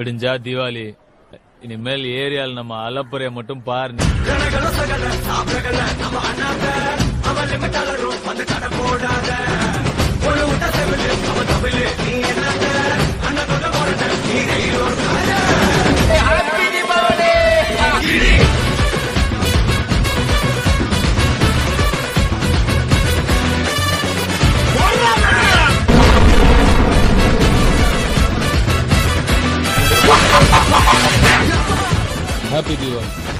விடிஞ்சா தீபாவளி. இனிமேல் ஏரியால் நம்ம அலப்புறைய மட்டும் பாருங்க. rápido.